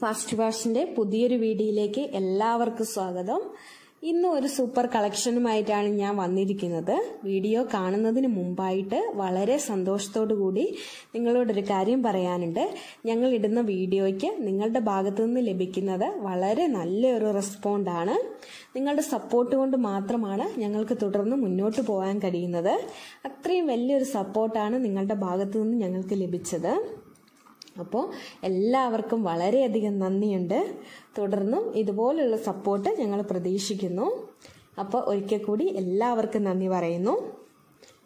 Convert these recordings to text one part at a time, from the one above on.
Fast ഫാഷന്റെ പുതിയൊരു വീഡിയോയിലേക്ക് എല്ലാവർക്കും സ്വാഗതം. ഇന്ന് ഒരു സൂപ്പർ കളക്ഷനുമായിട്ടാണ് ഞാൻ വന്നിരിക്കുന്നത്. വീഡിയോ കാണുന്നതിന് മുമ്പായിട്ട് വളരെ സന്തോഷത്തോടു കൂടി നിങ്ങളോടൊരു കാര്യം പറയാനുണ്ട്. ഞങ്ങൾ ഇടുന്ന വീഡിയോയ്ക്ക് നിങ്ങളുടെ ഭാഗത്തു നിന്ന് ലഭിക്കുന്നത് വളരെ നല്ലൊരു റെസ്പോണ്ടാണ് നിങ്ങളുടെ സപ്പോർട്ട് കൊണ്ട് മാത്രമാണ് ഞങ്ങൾക്ക് തുടർന്ന് മുന്നോട്ട് പോകാൻ കഴിയുന്നത്. അത്രയും വലിയൊരു സപ്പോർട്ടാണ് നിങ്ങളുടെ ഭാഗത്തു നിന്ന് ഞങ്ങൾക്ക് ലഭിച്ചത്. അപ്പോൾ എല്ലാവർക്കും വളരെയധികം നന്ദിയുണ്ട്. തുടർന്നും ഇതുപോലുള്ള സപ്പോർട്ട് ഞങ്ങൾ പ്രതീക്ഷിക്കുന്നു. അപ്പോൾ ഒരിക്കൽ കൂടി എല്ലാവർക്കും നന്ദി പറയുന്നു.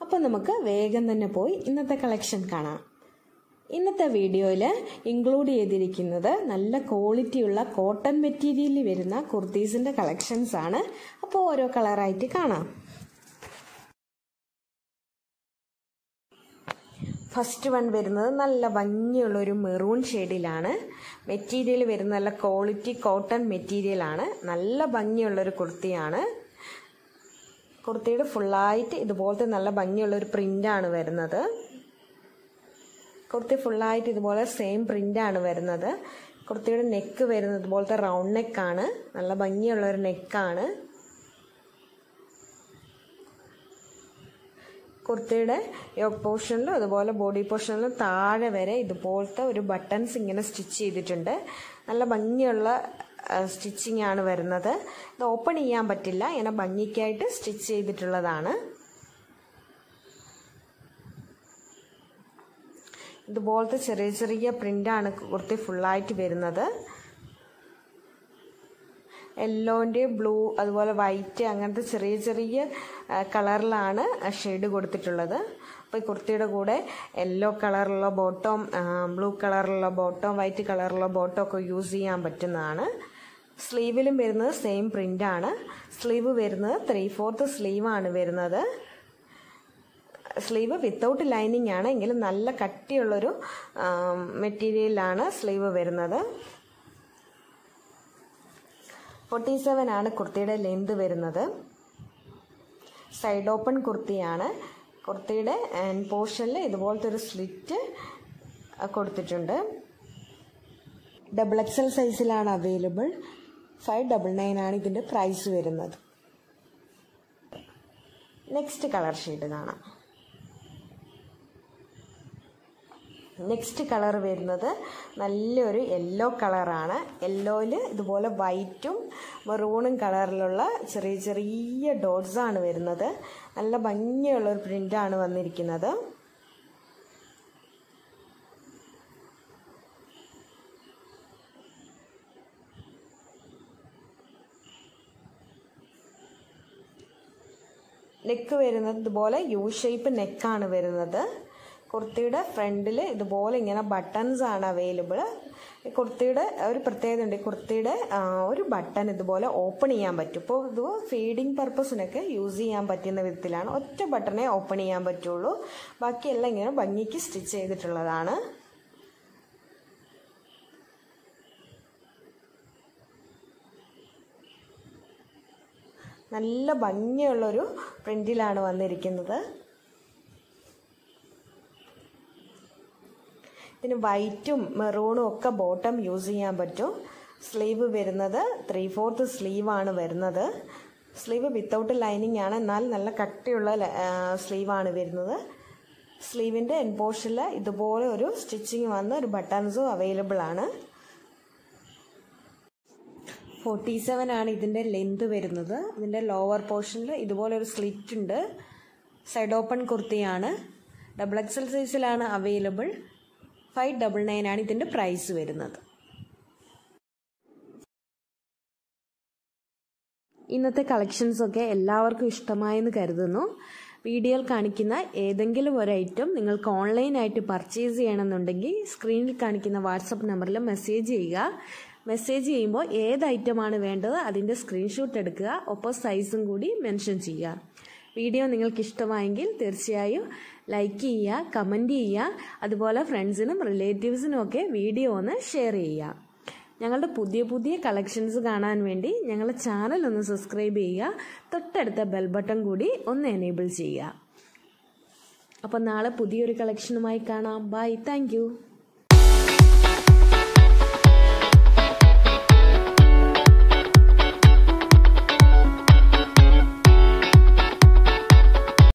അപ്പോൾ നമുക്ക് വേഗം തന്നെ പോയി ഇന്നത്തെ കളക്ഷൻ കാണാം. ഇന്നത്തെ വീഡിയോയിൽ ഇൻക്ലൂഡ് ചെയ്തിരിക്കുന്നത് നല്ല ക്വാളിറ്റിയുള്ള കോട്ടൺ മെറ്റീരിയലിൽ വരുന്ന കുർത്തീസിന്റെ കളക്ഷൻസ് ആണ്. അപ്പോൾ ഓരോ കളറായിട്ട് കാണാം. ഫസ്റ്റ് വൺ വരുന്നത് നല്ല ഭംഗിയുള്ളൊരു മെറൂൺ ഷെയ്ഡിലാണ് മെറ്റീരിയൽ വരുന്ന നല്ല ക്വാളിറ്റി കോട്ടൺ മെറ്റീരിയലാണ് നല്ല ഭംഗിയുള്ളൊരു കുർത്തിയാണ്. കുർത്തിയുടെ ഫുള്ളായിട്ട് ഇതുപോലത്തെ നല്ല ഭംഗിയുള്ളൊരു പ്രിന്റാണ് വരുന്നത്. കുർത്തി ഫുള്ളായിട്ട് ഇതുപോലെ സെയിം പ്രിന്റാണ് വരുന്നത്. കുർത്തിയുടെ നെക്ക് വരുന്നത് ഇതുപോലത്തെ റൗണ്ട് നെക്കാണ് നല്ല ഭംഗിയുള്ളൊരു നെക്കാണ് കുർത്തിയുടെ യോക്ക് പോർഷനിലും അതുപോലെ ബോഡി പോർഷനിലും താഴെ വരെ ഇതുപോലത്തെ ഒരു ബട്ടൺസ് ഇങ്ങനെ സ്റ്റിച്ച് ചെയ്തിട്ടുണ്ട്. നല്ല ഭംഗിയുള്ള സ്റ്റിച്ചിങ് ആണ് വരുന്നത്. ഇത് ഓപ്പൺ ചെയ്യാൻ പറ്റില്ല. ഇങ്ങനെ ഭംഗിക്കായിട്ട് സ്റ്റിച്ച് ചെയ്തിട്ടുള്ളതാണ്. ഇതുപോലത്തെ ചെറിയ ചെറിയ പ്രിന്റാണ് കുർത്തി ഫുള്ളായിട്ട് വരുന്നത്. യെല്ലോന്റെ ബ്ലൂ അതുപോലെ വൈറ്റ് അങ്ങനത്തെ ചെറിയ ചെറിയ കളറിലാണ് ഷെയ്ഡ് കൊടുത്തിട്ടുള്ളത്. അപ്പോൾ ഈ കുർത്തിയുടെ കൂടെ യെല്ലോ കളറുള്ള ബോട്ടം ബ്ലൂ കളറുള്ള ബോട്ടം വൈറ്റ് കളറുള്ള ബോട്ടം ഒക്കെ യൂസ് ചെയ്യാൻ പറ്റുന്നതാണ്. സ്ലീവിലും വരുന്നത് സെയിം പ്രിന്റാണ് സ്ലീവ് വരുന്നത് ത്രീ ഫോർത്ത് സ്ലീവാണ് വരുന്നത്. സ്ലീവ് വിത്തൗട്ട് ലൈനിങ് ആണ് എങ്കിലും നല്ല കട്ടിയുള്ളൊരു മെറ്റീരിയലാണ് സ്ലീവ് വരുന്നത്. ഫോർട്ടി സെവൻ ആണ് കുർത്തിയുടെ ലെന്ത് വരുന്നത്. സൈഡ് ഓപ്പൺ കുർത്തിയാണ്. കുർത്തിയുടെ പോർഷനിൽ ഇതുപോലത്തെ ഒരു സ്ലിറ്റ് കൊടുത്തിട്ടുണ്ട്. ഡബിൾ എക്സൽ സൈസിലാണ് അവൈലബിൾ ഫൈവ് ഡബിൾ നയൻ ആണ് ഇതിന്റെ പ്രൈസ് വരുന്നത്. നെക്സ്റ്റ് കളർ ഷെയ്ഡ് കാണാം. നെക്സ്റ്റ് കളർ വരുന്നത് നല്ലൊരു യെല്ലോ കളറാണ് യെല്ലോയിൽ ഇതുപോലെ വൈറ്റും മെറൂണും കളറിലുള്ള ചെറിയ ചെറിയ ഡോട്ട്സാണ് വരുന്നത്. നല്ല ഭംഗിയുള്ളൊരു പ്രിന്റാണ് വന്നിരിക്കുന്നത്. നെക്ക് വരുന്നത് ഇതുപോലെ യു ഷേപ്പ് നെക്കാണ് വരുന്നത്. കുർത്തിയുടെ ഫ്രണ്ടിൽ ഇതുപോലെ ഇങ്ങനെ ബട്ടൺസ് ആണ് അവൈലബിൾ കുർത്തിയുടെ ഒരു പ്രത്യേകത ഉണ്ട്. കുർത്തിയുടെ ഒരു ബട്ടൺ ഇതുപോലെ ഓപ്പൺ ചെയ്യാൻ പറ്റും. ഇപ്പോൾ ഇത് ഫീഡിങ് പർപ്പസിനൊക്കെ യൂസ് ചെയ്യാൻ പറ്റുന്ന വിധത്തിലാണ്. ഒറ്റ ബട്ടണേ ഓപ്പൺ ചെയ്യാൻ പറ്റുള്ളൂ. ബാക്കിയെല്ലാം ഇങ്ങനെ ഭംഗിക്ക് സ്റ്റിച്ച് ചെയ്തിട്ടുള്ളതാണ്. നല്ല ഭംഗിയുള്ളൊരു പ്രിന്റിലാണ് വന്നിരിക്കുന്നത്. ഇതിന് വൈറ്റും മെറൂണും ഒക്കെ ബോട്ടം യൂസ് ചെയ്യാൻ പറ്റും. സ്ലീവ് വരുന്നത് ത്രീ ഫോർത്ത് സ്ലീവാണ് വരുന്നത്. സ്ലീവ് വിത്തൗട്ട് ലൈനിങ് ആണ്. എന്നാൽ നല്ല കട്ടിയുള്ള സ്ലീവാണ് വരുന്നത്. സ്ലീവിന്റെ എൻ പോർഷനിൽ ഇതുപോലെ ഒരു സ്റ്റിച്ചിങ് വന്ന് ഒരു ബട്ടൺസും അവൈലബിൾ ആണ്. ഫോർട്ടി സെവൻ ആണ് ഇതിന്റെ ലെന്ത് വരുന്നത്. ഇതിന്റെ ലോവർ പോർഷനിൽ ഇതുപോലെ ഒരു സ്ലിറ്റ് ഉണ്ട്. സൈഡ് ഓപ്പൺ കുർത്തിയാണ്. ഡബിൾ എക്സൽ സൈസിലാണ് അവൈലബിൾ ഫൈവ് ഡബിൾ നയൻ ആണ് ഇതിന്റെ പ്രൈസ് വരുന്നത്. ഇന്നത്തെ കളക്ഷൻസ് ഒക്കെ എല്ലാവർക്കും ഇഷ്ടമായെന്ന് കരുതുന്നു. വീഡിയോയിൽ കാണിക്കുന്ന ഏതെങ്കിലും ഒരു ഐറ്റം നിങ്ങൾക്ക് ഓൺലൈനായിട്ട് പർച്ചേസ് ചെയ്യണമെന്നുണ്ടെങ്കിൽ സ്ക്രീനിൽ കാണിക്കുന്ന വാട്സപ്പ് നമ്പറിൽ മെസ്സേജ് ചെയ്യുക. മെസ്സേജ് ചെയ്യുമ്പോൾ ഏത് ഐറ്റമാണ് വേണ്ടത് അതിന്റെ സ്ക്രീൻഷോട്ട് എടുക്കുക. ഒപ്പം സൈസും കൂടി മെൻഷൻ ചെയ്യുക. വീഡിയോ നിങ്ങൾക്ക് ഇഷ്ടമായെങ്കിൽ തീർച്ചയായും ലൈക്ക് ചെയ്യുക കമന്റ് ചെയ്യുക അതുപോലെ ഫ്രണ്ട്സിനും റിലേറ്റീവ്സിനും ഒക്കെ വീഡിയോ ഒന്ന് ഷെയർ ചെയ്യുക. ഞങ്ങളുടെ പുതിയ പുതിയ കളക്ഷൻസ് കാണാൻ വേണ്ടി ഞങ്ങളുടെ ചാനൽ ഒന്ന് സബ്സ്ക്രൈബ് ചെയ്യുക തൊട്ടടുത്ത ബെൽ ബട്ടൺ കൂടി ഒന്ന് എനേബിൾ ചെയ്യുക. അപ്പോൾ നാളെ പുതിയൊരു കളക്ഷനുമായി കാണാം. Bye thank